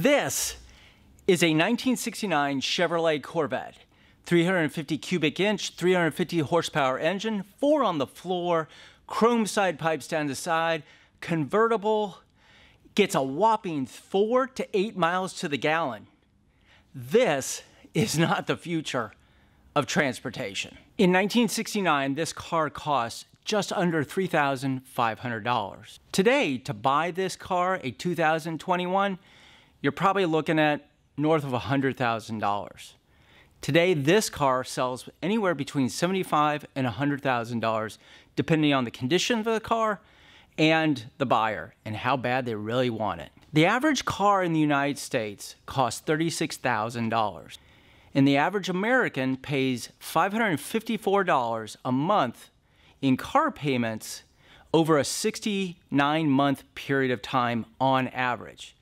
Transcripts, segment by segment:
This is a 1969 Chevrolet Corvette. 350 cubic inch, 350 horsepower engine, four on the floor, chrome side pipes down the side, convertible, gets a whopping four to eight miles to the gallon. This is not the future of transportation. In 1969, this car cost just under $3,500. Today, to buy this car, a 2021, you're probably looking at north of $100,000. Today, this car sells anywhere between $75,000 and $100,000, depending on the condition of the car and the buyer and how bad they really want it. The average car in the United States costs $36,000, and the average American pays $554 a month in car payments over a 69 month period of time on average.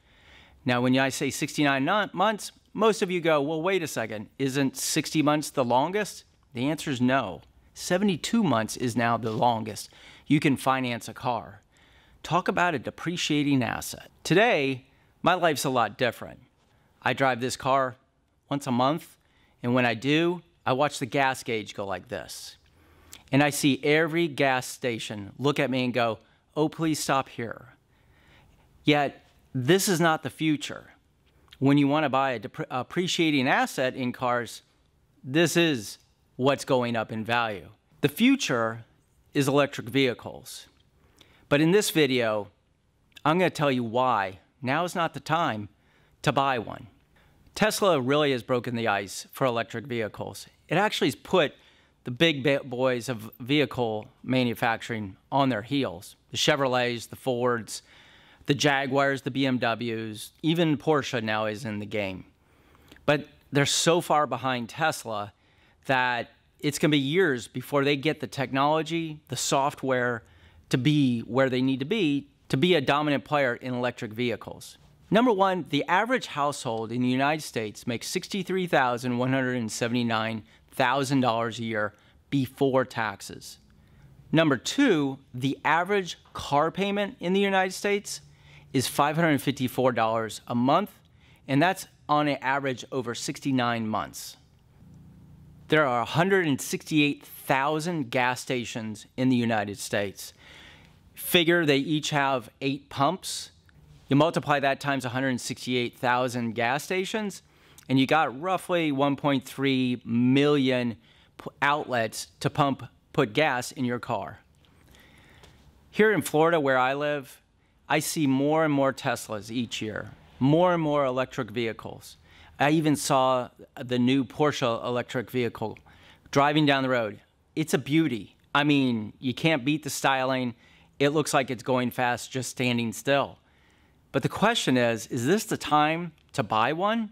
Now, when I say 69 months, most of you go, well, wait a second, isn't 60 months the longest? The answer is no. 72 months is now the longest you can finance a car. Talk about a depreciating asset. Today, my life's a lot different. I drive this car once a month, and when I do, I watch the gas gauge go like this. And I see every gas station look at me and go, oh, please stop here. Yet, this is not the future. When you want to buy a appreciating asset in cars, this is what's going up in value. The future is electric vehicles. But in this video, I'm going to tell you why now is not the time to buy one. Tesla really has broken the ice for electric vehicles. It actually has put the big boys of vehicle manufacturing on their heels. The Chevrolets, the Fords, the Jaguars, the BMWs, even Porsche now is in the game. But they're so far behind Tesla that it's going to be years before they get the technology, the software to be where they need to be to be a dominant player in electric vehicles. Number one, the average household in the United States makes $63,179 $1,000 a year before taxes. Number two, the average car payment in the United States is $554 a month, and that's on an average over 69 months. There are 168,000 gas stations in the United States. Figure they each have eight pumps. You multiply that times 168,000 gas stations, and you got roughly 1.3 million outlets to pump put gas in your car. Here in Florida, where I live, I see more and more Teslas each year, more and more electric vehicles. I even saw the new Porsche electric vehicle driving down the road. It's a beauty. I mean, you can't beat the styling. It looks like it's going fast just standing still. But the question is is this the time to buy one?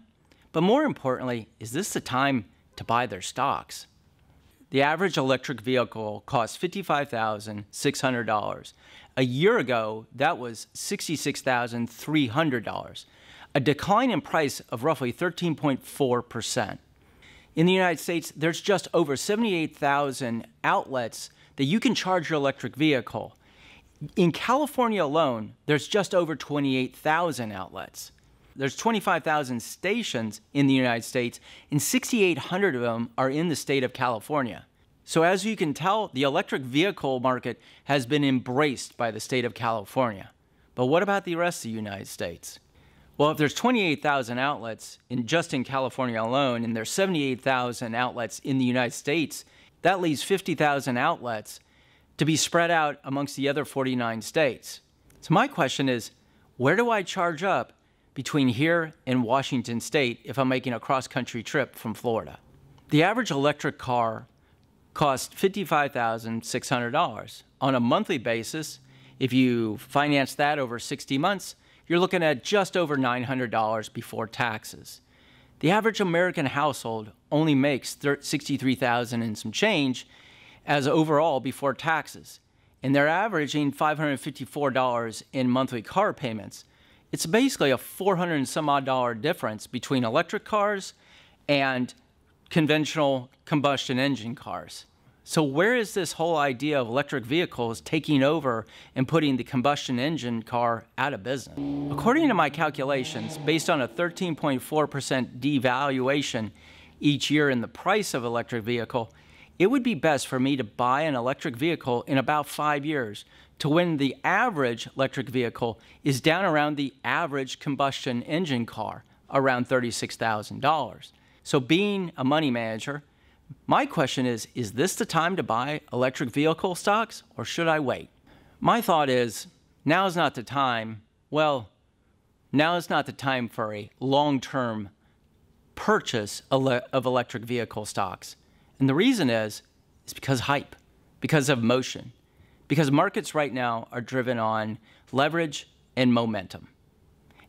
But more importantly, is this the time to buy their stocks? The average electric vehicle costs $55,600. A year ago, that was $66,300, a decline in price of roughly 13.4%. In the United States, there's just over 78,000 outlets that you can charge your electric vehicle. In California alone, there's just over 28,000 outlets. There's 25,000 stations in the United States, and 6,800 of them are in the state of California. So, as you can tell, the electric vehicle market has been embraced by the state of California. But what about the rest of the United States? Well, if there's 28,000 outlets in just in California alone, and there's 78,000 outlets in the United States, that leaves 50,000 outlets to be spread out amongst the other 49 states. So my question is, where do I charge up between here and Washington State if I'm making a cross country trip from Florida. The average electric car costs $55,600. On a monthly basis, if you finance that over 60 months, you're looking at just over $900 before taxes. The average American household only makes 63,000 and some change as overall before taxes, and they're averaging $554 in monthly car payments it's basically a 400 and some odd dollar difference between electric cars and conventional combustion engine cars. So, where is this whole idea of electric vehicles taking over and putting the combustion engine car out of business? According to my calculations, based on a 13.4% devaluation each year in the price of electric vehicle, it would be best for me to buy an electric vehicle in about five years to when the average electric vehicle is down around the average combustion engine car, around $36,000. So, being a money manager, my question is Is this the time to buy electric vehicle stocks or should I wait? My thought is now is not the time. Well, now is not the time for a long term purchase of electric vehicle stocks. And the reason is, is because hype, because of motion, because markets right now are driven on leverage and momentum.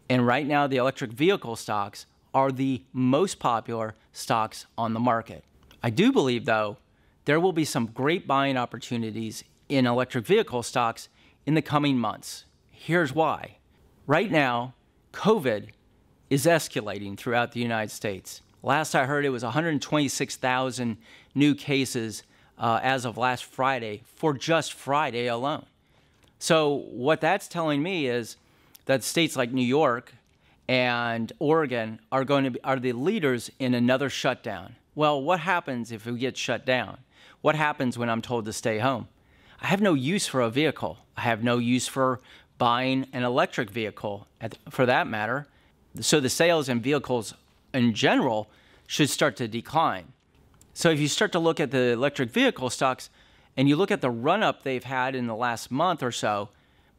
And right now, the electric vehicle stocks are the most popular stocks on the market. I do believe, though, there will be some great buying opportunities in electric vehicle stocks in the coming months. Here's why. Right now, COVID is escalating throughout the United States. Last I heard, it was 126,000 new cases uh, as of last Friday for just Friday alone. So, what that's telling me is that states like New York and Oregon are going to be, are the leaders in another shutdown. Well, what happens if we get shut down? What happens when I'm told to stay home? I have no use for a vehicle. I have no use for buying an electric vehicle for that matter. So the sales in vehicles in general should start to decline. So if you start to look at the electric vehicle stocks and you look at the run up they've had in the last month or so,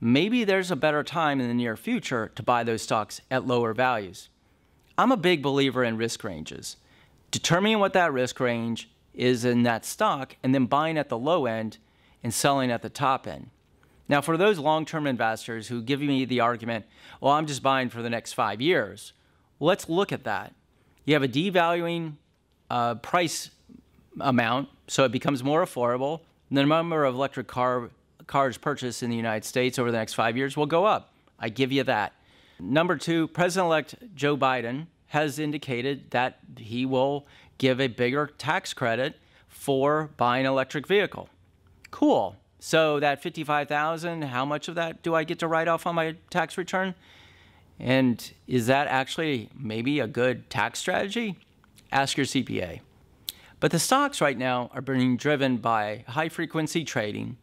maybe there's a better time in the near future to buy those stocks at lower values. I'm a big believer in risk ranges. Determining what that risk range is in that stock and then buying at the low end and selling at the top end. Now, for those long term investors who give me the argument, well, I'm just buying for the next five years, let's look at that. You have a devaluing uh, price amount, so it becomes more affordable. The number of electric car, cars purchased in the United States over the next five years will go up. I give you that. Number two, President elect Joe Biden has indicated that he will give a bigger tax credit for buying an electric vehicle. Cool. So that 55,000, how much of that do I get to write off on my tax return? And is that actually maybe a good tax strategy? Ask your CPA. But the stocks right now are being driven by high frequency trading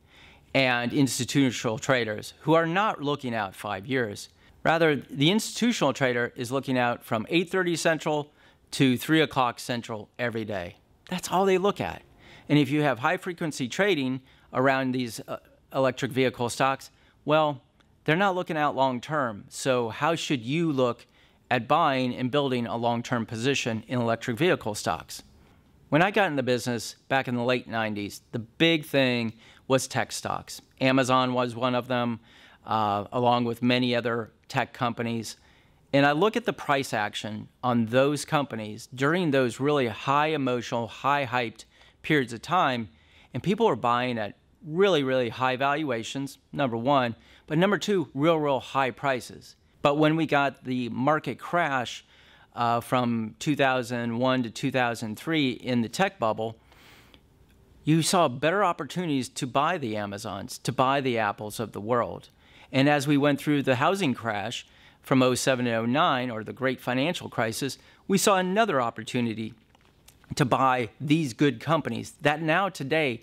and institutional traders who are not looking out 5 years. Rather, the institutional trader is looking out from 8:30 Central to 3 o'clock Central every day. That's all they look at. And if you have high frequency trading around these uh, electric vehicle stocks, well, they're not looking out long term. So, how should you look at buying and building a long term position in electric vehicle stocks? When I got in the business back in the late 90s, the big thing was tech stocks. Amazon was one of them, uh, along with many other tech companies. And I look at the price action on those companies during those really high emotional, high hyped periods of time, and people are buying at really, really high valuations, number one, but number two, real, real high prices. But when we got the market crash uh, from 2001 to 2003 in the tech bubble, you saw better opportunities to buy the Amazons, to buy the Apples of the world. And as we went through the housing crash from 07 to 09, or the great financial crisis, we saw another opportunity to buy these good companies that now today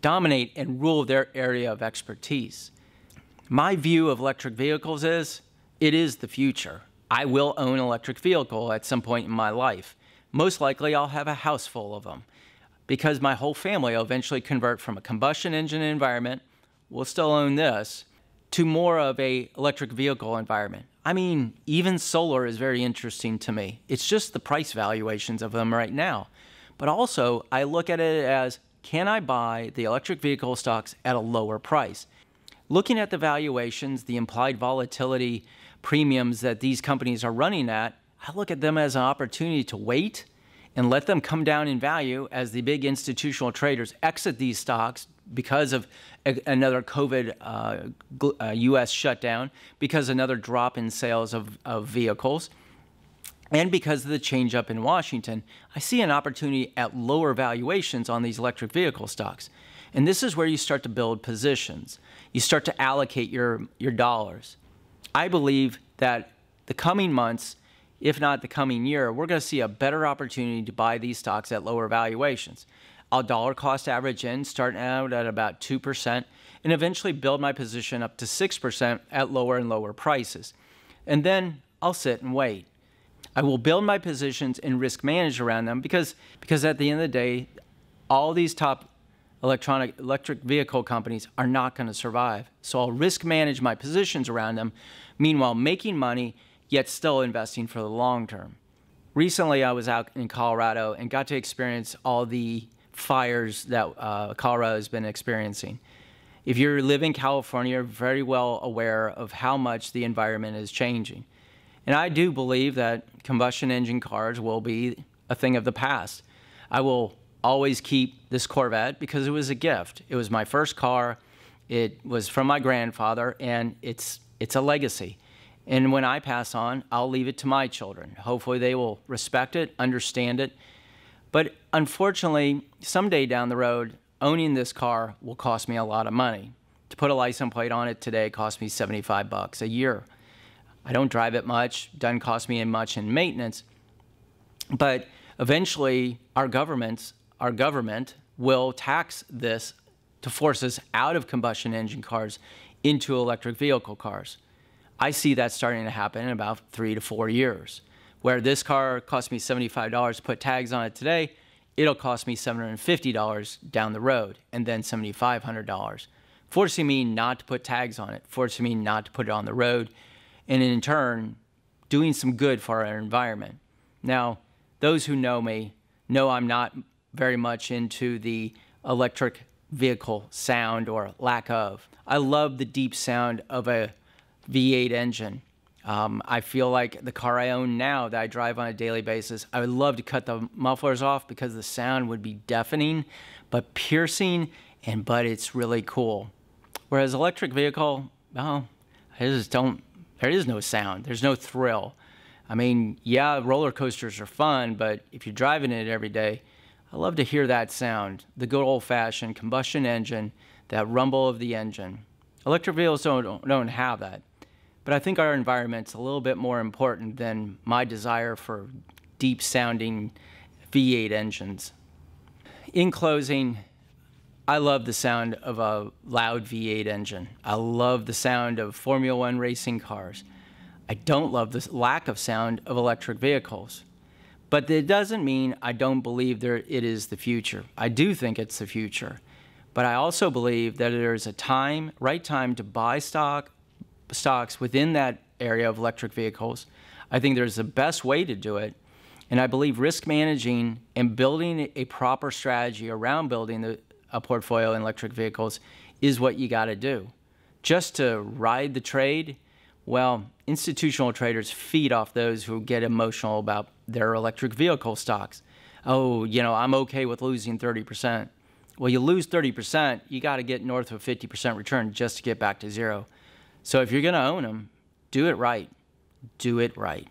dominate and rule their area of expertise. My view of electric vehicles is it is the future. I will own an electric vehicle at some point in my life. Most likely, I'll have a house full of them because my whole family will eventually convert from a combustion engine environment, we'll still own this, to more of a electric vehicle environment. I mean, even solar is very interesting to me. It's just the price valuations of them right now. But also, I look at it as can I buy the electric vehicle stocks at a lower price? Looking at the valuations, the implied volatility premiums that these companies are running at, I look at them as an opportunity to wait and let them come down in value as the big institutional traders exit these stocks because of another COVID uh, uh, US shutdown, because another drop in sales of, of vehicles. and because of the change up in Washington, I see an opportunity at lower valuations on these electric vehicle stocks. And this is where you start to build positions. You start to allocate your, your dollars. I believe that the coming months, if not the coming year, we're going to see a better opportunity to buy these stocks at lower valuations. I'll dollar cost average in, starting out at about 2%, and eventually build my position up to 6% at lower and lower prices. And then I'll sit and wait. I will build my positions and risk manage around them because, because at the end of the day, all these top electronic electric vehicle companies are not going to survive. So I'll risk manage my positions around them, meanwhile making money, yet still investing for the long term. Recently, I was out in Colorado and got to experience all the fires that uh, Colorado has been experiencing. If you live in California, you're very well aware of how much the environment is changing. And I do believe that combustion engine cars will be a thing of the past. I will always keep this Corvette because it was a gift. It was my first car. It was from my grandfather, and it's it's a legacy. And when I pass on, I'll leave it to my children. Hopefully, they will respect it, understand it. But unfortunately, someday down the road, owning this car will cost me a lot of money. To put a license plate on it today costs me 75 bucks a year. I don't drive it much, doesn't cost me much in maintenance. But eventually, our governments, our government will tax this to force us out of combustion engine cars into electric vehicle cars. I see that starting to happen in about three to four years, where this car cost me $75 to put tags on it today, it'll cost me $750 down the road, and then $7,500, forcing me not to put tags on it, forcing me not to put it on the road, and in turn, doing some good for our environment. Now, those who know me know I'm not very much into the electric vehicle sound or lack of. I love the deep sound of a V8 engine. Um, I feel like the car I own now that I drive on a daily basis, I would love to cut the mufflers off because the sound would be deafening, but piercing, and but it's really cool. Whereas electric vehicle, well, I just don't there is no sound. There's no thrill. I mean, yeah, roller coasters are fun, but if you're driving it every day, I love to hear that sound, the good old fashioned combustion engine, that rumble of the engine. Electric vehicles don't, don't have that. But I think our environment's a little bit more important than my desire for deep sounding V8 engines. In closing, I love the sound of a loud V8 engine. I love the sound of Formula One racing cars. I don't love the lack of sound of electric vehicles. But it doesn't mean I don't believe there it is the future. I do think it's the future. But I also believe that there's a time, right time to buy stock stocks within that area of electric vehicles. I think there's the best way to do it. And I believe risk managing and building a proper strategy around building the a portfolio in electric vehicles is what you got to do. Just to ride the trade, well, institutional traders feed off those who get emotional about their electric vehicle stocks. Oh, you know, I'm okay with losing 30%. Well, you lose 30%, you got to get north of 50% return just to get back to zero. So if you're going to own them, do it right. Do it right.